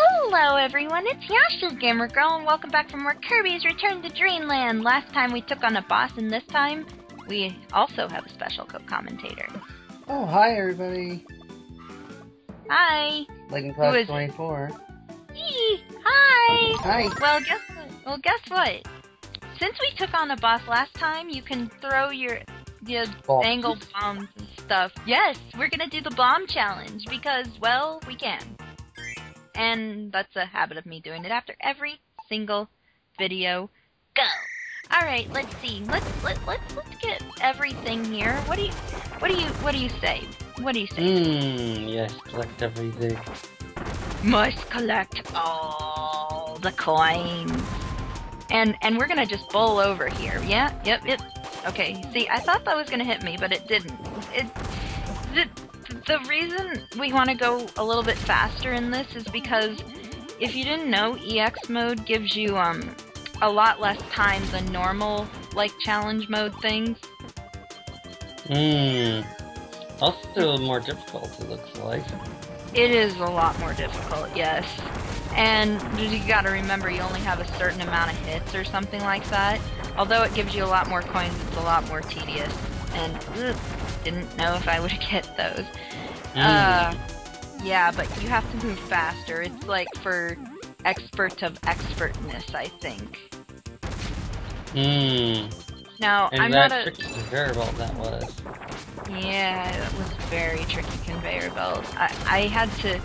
Hello everyone, it's Yoshi Gamer Girl and welcome back for more Kirby's Return to Dreamland. Last time we took on a boss and this time we also have a special co-commentator. Oh, hi everybody. Hi. Is- Class 24. Eee, hi. Hi. Well, guess well guess what? Since we took on a boss last time, you can throw your your Ball. angled bombs and stuff. Yes, we're gonna do the bomb challenge because well, we can. And that's a habit of me doing it after every single video. Go. All right, let's see. Let's let let's let's get everything here. What do you what do you what do you say? What do you say? Mmm, yes, collect everything. Must collect all the coins. And and we're gonna just bowl over here. Yeah, yep, yep. Okay. See, I thought that was gonna hit me, but it didn't. It the the reason we want to go a little bit faster in this is because if you didn't know, EX mode gives you um a lot less time than normal like challenge mode things. Mmm. Also more difficult, it looks like. It is a lot more difficult, yes. And you gotta remember you only have a certain amount of hits or something like that. Although it gives you a lot more coins, it's a lot more tedious. And ugh, didn't know if I would get those. Mm. Uh, yeah, but you have to move faster. It's like for expert of expertness, I think. Mmm. Now, And I'm that not a. tricky conveyor belt that was. Yeah, it was very tricky conveyor belt. I, I had to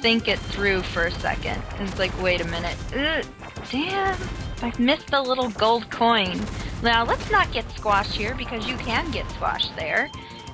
think it through for a second. It's like, wait a minute. Ugh, damn, I missed the little gold coin. Now, let's not get squashed here because you can get squashed there.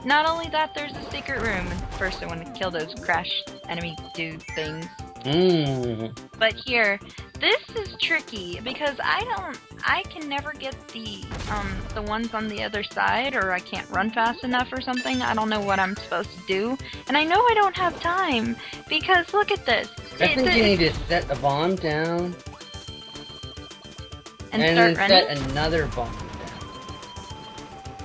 Not only that, there's a secret room. And first, I want to kill those crash enemy dude things. Mmm. But here, this is tricky because I don't, I can never get the, um, the ones on the other side, or I can't run fast enough or something. I don't know what I'm supposed to do, and I know I don't have time because look at this. I It- think you need to set a bomb down and, and start then running. set another bomb.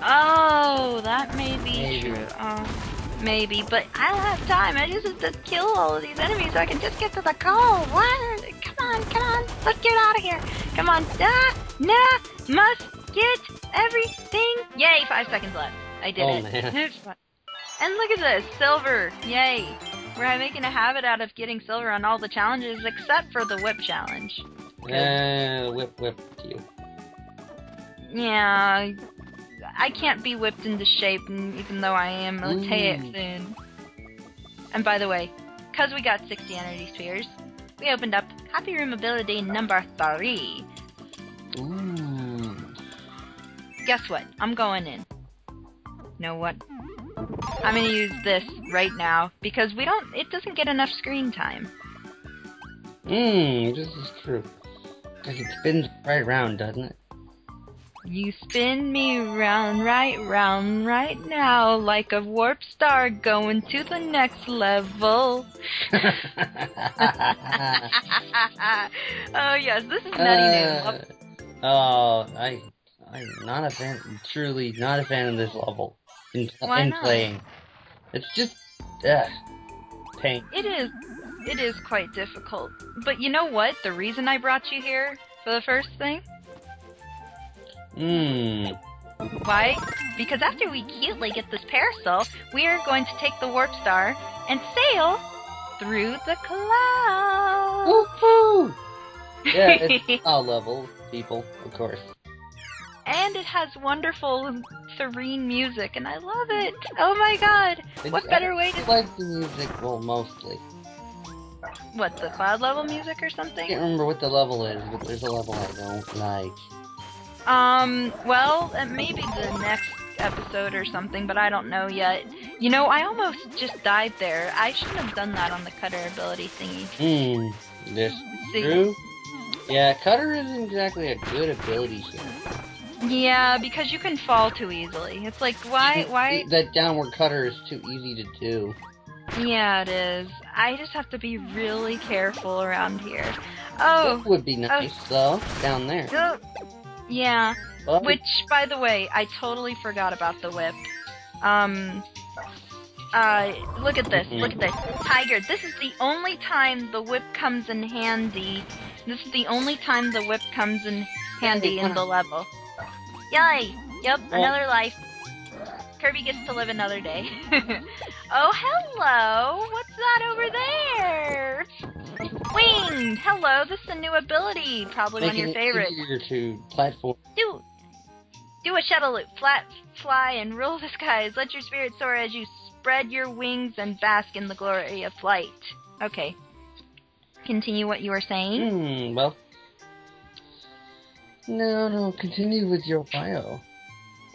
Oh, that may be Maybe. true. Oh, maybe, but I don't have time. I just have to kill all of these enemies so I can just get to the goal. What? Come on, come on. Let's get out of here. Come on. Nah, nah. Must get everything. Yay, five seconds left. I did Oh, it. man. And look at this. Silver. Yay. We're making a habit out of getting silver on all the challenges except for the whip challenge. Uh, whip, whip you. Yeah, I can't be whipped into shape, even though I am Ooh. Texan. And by the way, because we got 60 energy spheres, we opened up Happy Room ability number 3. Ooh. Guess what? I'm going in. Know what? I'm gonna use this right now because we don't. It doesn't get enough screen time. Mmm, this is true. 'Cause it spins right around, doesn't it? You spin me round, right round, right now, like a warp star going to the next level. oh yes, this is Nutty Uh, oh, I, I'm not a fan. Truly, not a fan of this level. In, Why in not? playing, it's just, ugh, pain. It is, it is quite difficult. But you know what? The reason I brought you here for the first thing, Mmm. why? Because after we cutely get this parasol, we are going to take the warp star and sail through the clouds. Woohoo! Yeah, it's all level people, of course. and it has wonderful serene music, and I love it. Oh my god! What It's- better way to like the music, well, mostly. what the cloud level music or something? I can't remember what the level is, but there's a level I don't like. Um, well, maybe the next episode or something, but I don't know yet. You know, I almost just died there. I shouldn't have done that on the cutter ability thingy. Mmm. This true? Yeah, Cutter isn't exactly a good ability here. Yeah, because you can fall too easily. It's like why why That downward cutter is too easy to do. Yeah, it is. I just have to be really careful around here. Oh, That would be nice, though, down there. oh, yeah. But Which, by the way, I totally forgot about the whip. Um, Uh, look at this. Look at this. Tiger, this is the only time the whip comes in handy. This is the only time the whip comes in handy in the level. Yay! Yep, another life. Kirby gets to live another day. oh, hello! What's that over there? Winged! Hello, this is a new ability. Probably one of Making your it favorites. easier to platform. Do do a shuttle loop, flat fly and rule the skies. Let your spirit soar as you spread your wings and bask in the glory of flight. Okay. Continue what you were saying. Hmm, well. No, no, continue with your bio.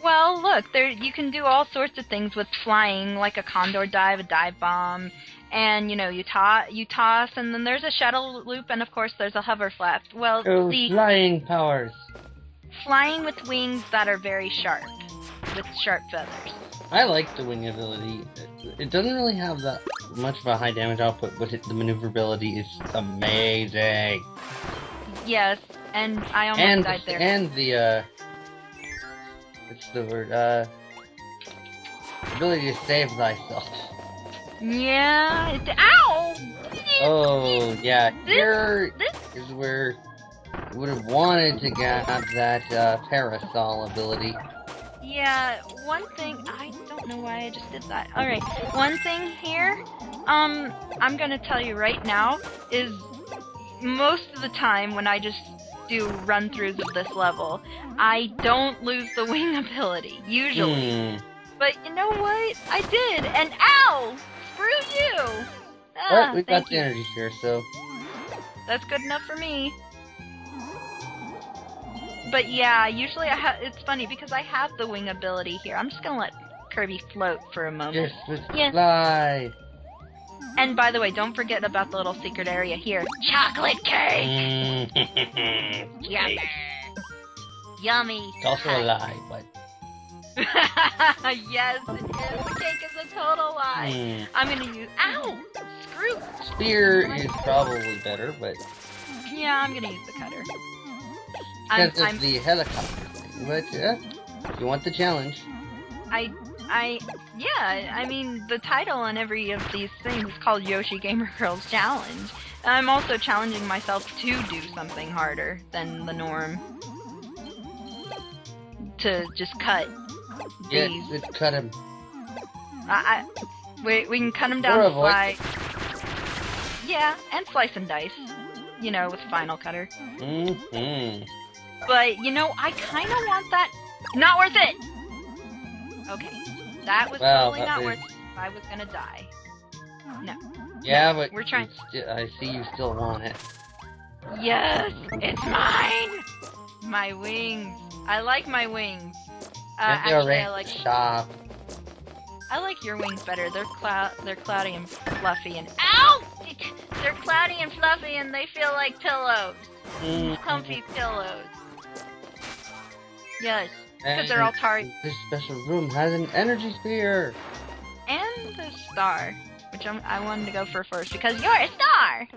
Well, look, there you can do all sorts of things with flying, like a condor dive, a dive bomb, and you know you toss, you toss, and then there's a shuttle loop, and of course there's a hover flap. Well, Oh, the flying powers. flying with wings that are very sharp, with sharp feathers. I like the wing ability. It, it doesn't really have that much of a high damage output, but it, the maneuverability is amazing. Yes, and I almost and died there. and the uh, what's the word? Uh, ability to save thyself. Yeah. It, ow! Oh yeah, This- here This. is where you would have wanted to get that uh, parasol ability. Yeah. One thing. I don't know why I just did that. All right. One thing here. Um, I'm gonna tell you right now is most of the time when I just do run throughs of this level, I don't lose the wing ability usually. Hmm. But you know what? I did, and ow! Screw you! Ah, Well, we've got the you. energy here, so That's good enough for me. But yeah, usually I ha- it's funny because I have the wing ability here. I'm just gonna let Kirby float for a moment. yes, Yeah. fly. And by the way, don't forget about the little secret area here. Chocolate cake! Mm. Yummy! Yummy! It's also a lie, but yes, it is. The cake is a total lie. hmm. I'm gonna use- Ow! Screw! spear is probably better, but Yeah, I'm gonna use the cutter. Because of I'm the helicopter thing. But uh, if you want the challenge, I, I, yeah, I mean, the title on every of these things is called Yoshi Gamer Girls Challenge. And I'm also challenging myself to do something harder than the norm. To just cut these. let's cut him. I, I, we, we can cut him down to Yeah, and slice and dice. You know, with Final Cutter. Mm-hmm. But, you know, I kind of want that. Not worth it! Okay. That was Well, totally not worth it. I was gonna die. No. Yeah, but We're trying- I see you still want it. Yes! It's mine! My wings. I like my wings. Uh, actually, I like shop. I like your wings better. They're cloud, they're cloudy and fluffy and ow! They're cloudy and fluffy and they feel like pillows, Mm. comfy pillows. Yes, because they're all tar This special room has an energy sphere. and the star, which I'm, I wanted to go for first because you're a star.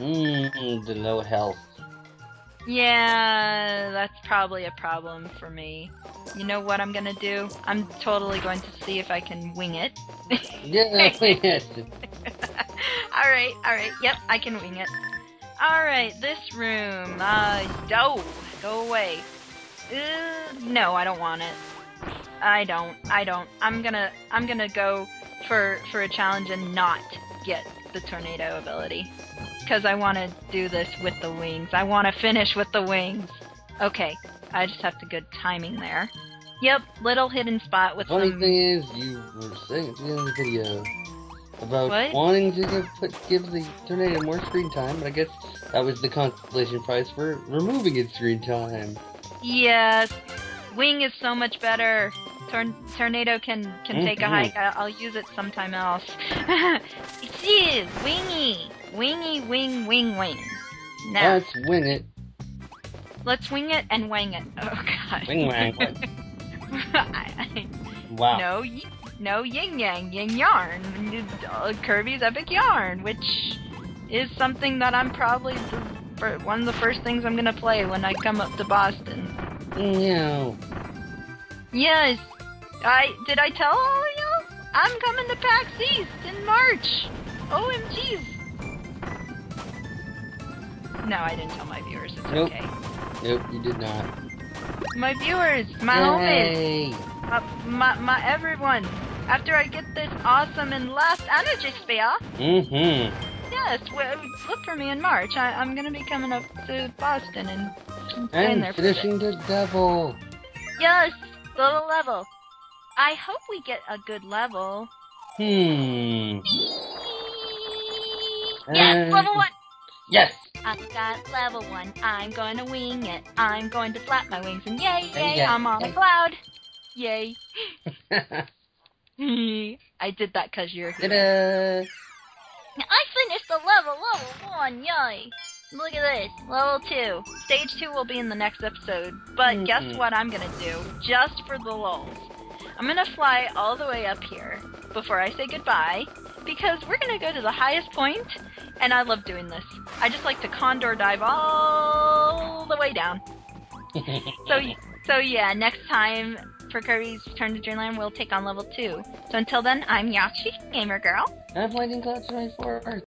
Mmm, the low health. Yeah, that's probably a problem for me. You know what I'm gonna do? I'm totally going to see if I can wing it. Yeah, yes. alright, alright, yep, I can wing it. Alright, this room, uh, oh, go away. Uh, no, I don't want it. I don't, I don't. I'm gonna, I'm gonna go for, for a challenge and not get the tornado ability. Cause I wanna do this with the wings. I wanna finish with the wings. Okay, I just have to good timing there. Yep, little hidden spot with Funny some... thing is, you were saying at the end of the video about What? wanting to give, put, give the tornado more screen time, but I guess that was the consolation prize for removing its screen time. Yes, wing is so much better. Torn- tornado can can take a Mhm. hike. I- I'll use it sometime else. it is wingy, wingy, wing, wing, wing. Now Let's wing it. let's wing it and wang it. Oh god. Wing wang. Wow. no, y- no yin yang, yin yarn. Uh, Kirby's epic yarn, which is something that I'm probably the, one of the first things I'm gonna play when I come up to Boston. No. Yes. I did I tell all of you? I'm coming to PAX East in March. OMGs. No, I didn't tell my viewers. It's Nope. okay. Nope, you did not. My viewers, my homies, Yay! uh, my, my everyone. After I get this awesome and last energy sphere, Mm-hmm. yes, w- look for me in March. I, I'm gonna be coming up to Boston and And finishing the devil. Yes, little level. I hope we get a good level. Hmm. Yes, Uh, level one. Yes! I got level one. I'm going to wing it. I'm going to flap my wings and yay, yay, Yeah. I'm on a cloud. Yay. I did that because you're here. Ta-da! I finished the level, level one, yay. Look at this, level two. Stage two will be in the next episode, but guess Mhm. what I'm gonna do? Just for the lulz. I'm gonna fly all the way up here before I say goodbye, because we're gonna go to the highest point, and I love doing this. I just like to condor dive all the way down. So, so yeah, next time for Kirby's Return to Dreamland, we'll take on level two. So until then, I'm Yoshi, Gamer Girl. I'm Lightning Cloud 24.